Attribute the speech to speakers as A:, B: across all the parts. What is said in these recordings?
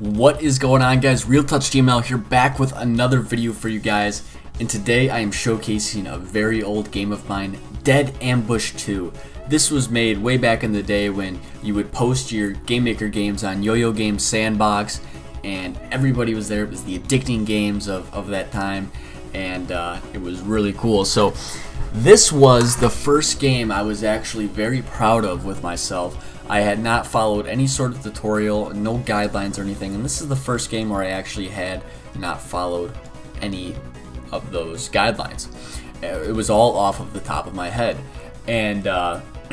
A: What is going on guys? RealTutsGML here back with another video for you guys and today I am showcasing a very old game of mine, Dead Ambush 2. This was made way back in the day when you would post your Game Maker games on Yo-Yo Games Sandbox and everybody was there. It was the addicting games of, of that time and uh, it was really cool. So this was the first game I was actually very proud of with myself. I had not followed any sort of tutorial, no guidelines or anything, and this is the first game where I actually had not followed any of those guidelines. Uh, it was all off of the top of my head, and uh,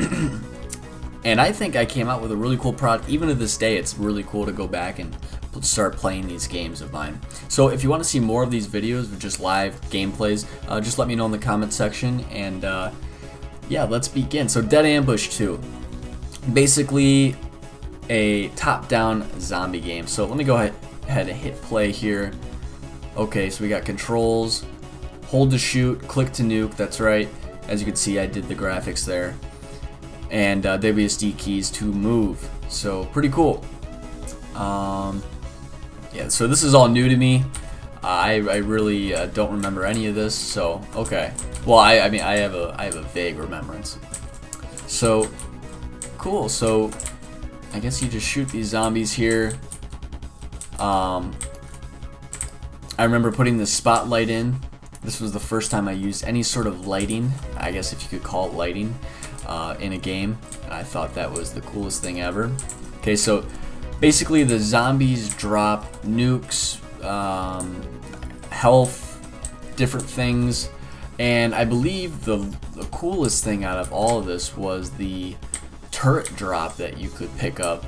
A: and I think I came out with a really cool product. Even to this day, it's really cool to go back and start playing these games of mine. So if you want to see more of these videos with just live gameplays, uh, just let me know in the comment section, and uh, yeah, let's begin. So Dead Ambush 2, basically a top-down zombie game. So let me go ahead, and hit play here. Okay, so we got controls, hold to shoot, click to nuke, that's right. As you can see, I did the graphics there. And uh, WSD keys to move. So, pretty cool. Um, yeah, so this is all new to me. I, I really uh, don't remember any of this, so, okay. Well, I, I mean, I have a I have a vague remembrance. So, cool. So, I guess you just shoot these zombies here. Um, I remember putting the spotlight in. This was the first time I used any sort of lighting, I guess if you could call it lighting, uh, in a game. I thought that was the coolest thing ever. Okay, so basically the zombies drop nukes, um, health, different things, and I believe the, the coolest thing out of all of this was the turret drop that you could pick up,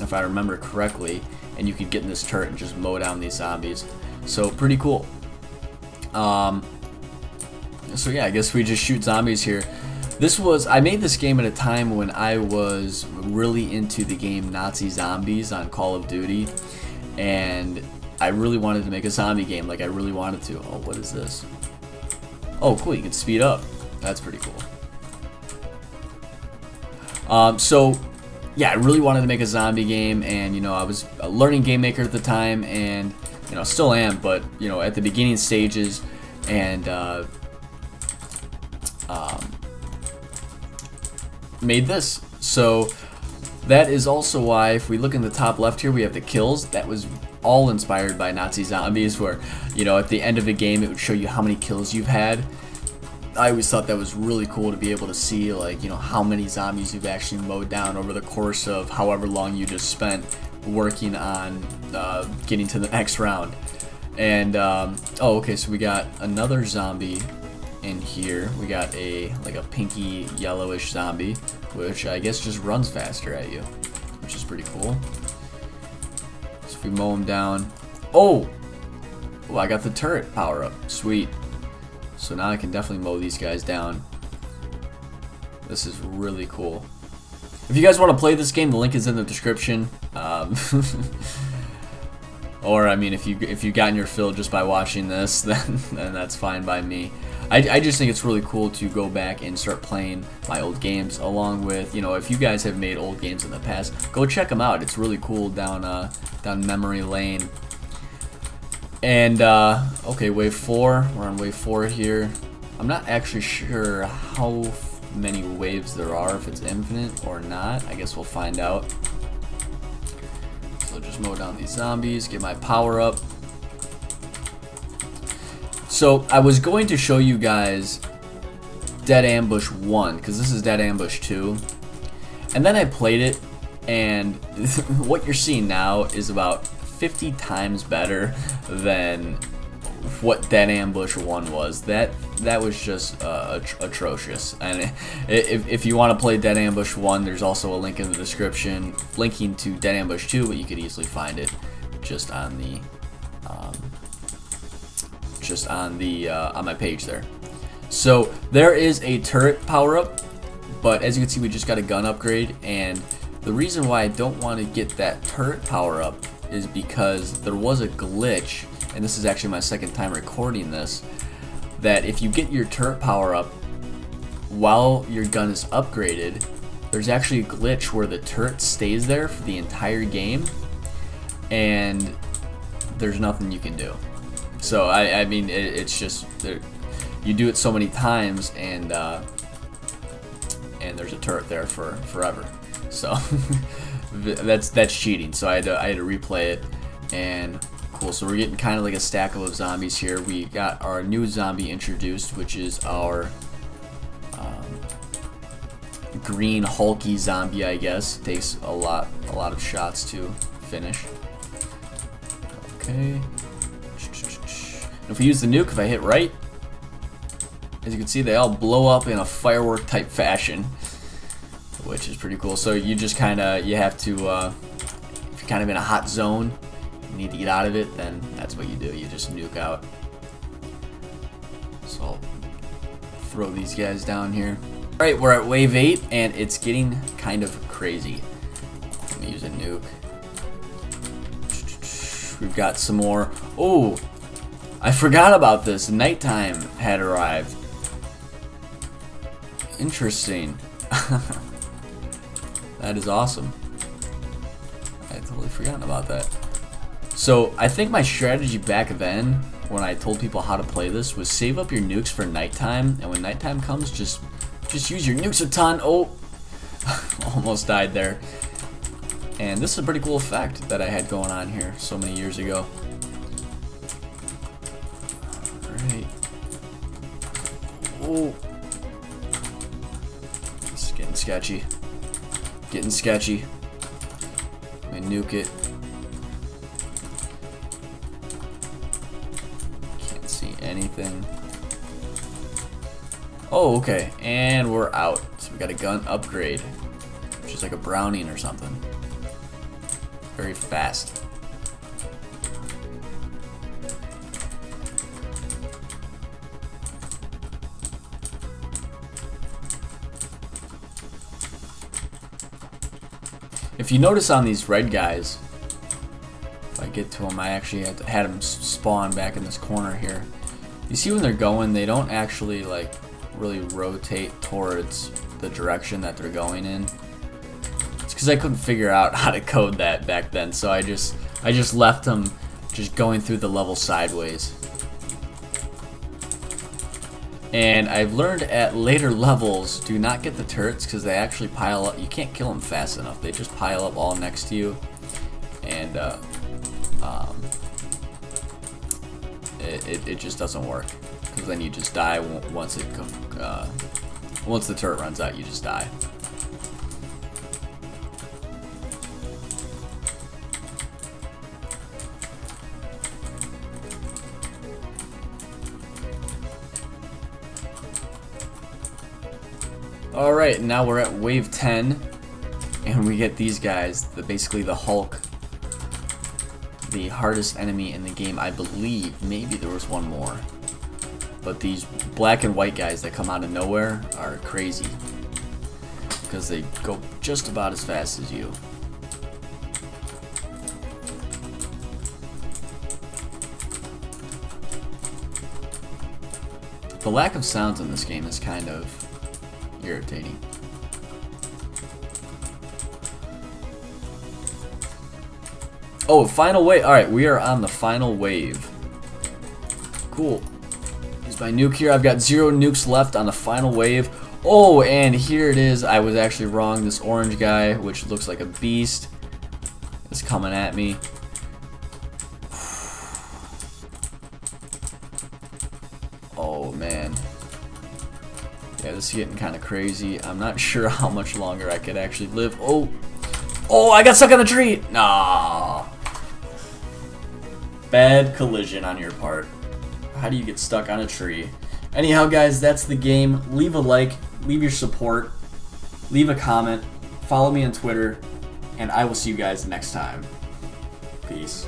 A: if I remember correctly, and you could get in this turret and just mow down these zombies. So pretty cool. Um, so yeah, I guess we just shoot zombies here. This was, I made this game at a time when I was really into the game Nazi Zombies on Call of Duty. And I really wanted to make a zombie game, like I really wanted to. Oh, what is this? Oh, cool, you can speed up. That's pretty cool. Um, so, yeah, I really wanted to make a zombie game, and, you know, I was a learning game maker at the time, and you know, still am, but, you know, at the beginning stages and, uh, um, made this. So that is also why, if we look in the top left here, we have the kills. That was all inspired by Nazi Zombies, where, you know, at the end of the game, it would show you how many kills you've had. I always thought that was really cool to be able to see, like, you know, how many zombies you've actually mowed down over the course of however long you just spent working on uh, getting to the next round. And, um, oh, okay, so we got another zombie in here. We got a, like a pinky yellowish zombie, which I guess just runs faster at you, which is pretty cool. So if we mow him down, oh! Oh, I got the turret power up, sweet. So now I can definitely mow these guys down. This is really cool. If you guys want to play this game, the link is in the description. Um, or I mean, if you if you've gotten your fill just by watching this, then then that's fine by me. I, I just think it's really cool to go back and start playing my old games along with, you know, if you guys have made old games in the past, go check them out. It's really cool down uh, down memory lane. And, uh, okay, wave 4. We're on wave 4 here. I'm not actually sure how many waves there are, if it's infinite or not. I guess we'll find out. So just mow down these zombies, get my power up. So I was going to show you guys Dead Ambush 1, because this is Dead Ambush 2. And then I played it, and what you're seeing now is about 50 times better than what Dead Ambush 1 was. That that was just uh, atrocious. And if, if you want to play Dead Ambush 1, there's also a link in the description linking to Dead Ambush 2, but you could easily find it just on the um, just on the uh, on my page there. So there is a turret power up, but as you can see, we just got a gun upgrade, and the reason why I don't want to get that turret power up is because there was a glitch and this is actually my second time recording this, that if you get your turret power up while your gun is upgraded, there's actually a glitch where the turret stays there for the entire game. and there's nothing you can do. So I, I mean, it, it's just you do it so many times, and uh, and there's a turret there for forever. So that's that's cheating. So I had to I had to replay it, and cool. So we're getting kind of like a stack of zombies here. We got our new zombie introduced, which is our um, green hulky zombie. I guess takes a lot a lot of shots to finish. Okay. If we use the nuke, if I hit right, as you can see, they all blow up in a firework type fashion, which is pretty cool. So you just kind of, you have to, uh, if you're kind of in a hot zone, you need to get out of it, then that's what you do. You just nuke out. So I'll throw these guys down here. Alright, we're at wave 8, and it's getting kind of crazy. Let me use a nuke. We've got some more. Oh, I forgot about this. Nighttime had arrived. Interesting. that is awesome. I totally forgotten about that. So I think my strategy back then, when I told people how to play this, was save up your nukes for nighttime, and when nighttime comes, just just use your nukes a ton. Oh, almost died there. And this is a pretty cool effect that I had going on here so many years ago. Alright. Oh. It's getting sketchy. Getting sketchy. I nuke it. Can't see anything. Oh, okay. And we're out. So we got a gun upgrade. Which is like a Browning or something. Very fast. If you notice on these red guys, if I get to them, I actually had, to, had them spawn back in this corner here. You see when they're going, they don't actually like really rotate towards the direction that they're going in. It's because I couldn't figure out how to code that back then, so I just I just left them just going through the level sideways. And I've learned at later levels, do not get the turrets because they actually pile up. You can't kill them fast enough. They just pile up all next to you. And uh, um, it, it, it just doesn't work because then you just die once it uh, once the turret runs out. You just die. Alright, now we're at wave 10, and we get these guys, the basically the Hulk, the hardest enemy in the game, I believe. Maybe there was one more. But these black and white guys that come out of nowhere are crazy. Because they go just about as fast as you. The lack of sounds in this game is kind of irritating. Oh, final wave. Alright, we are on the final wave. Cool Use my nuke here. I've got zero nukes left on the final wave. Oh, and here it is. I was actually wrong. This orange guy, which looks like a beast, is coming at me. Is getting kind of crazy. I'm not sure how much longer I could actually live. Oh, oh, I got stuck on the tree. Nah. Bad collision on your part. How do you get stuck on a tree? Anyhow, guys, that's the game. Leave a like, leave your support, leave a comment, follow me on Twitter, and I will see you guys next time. Peace.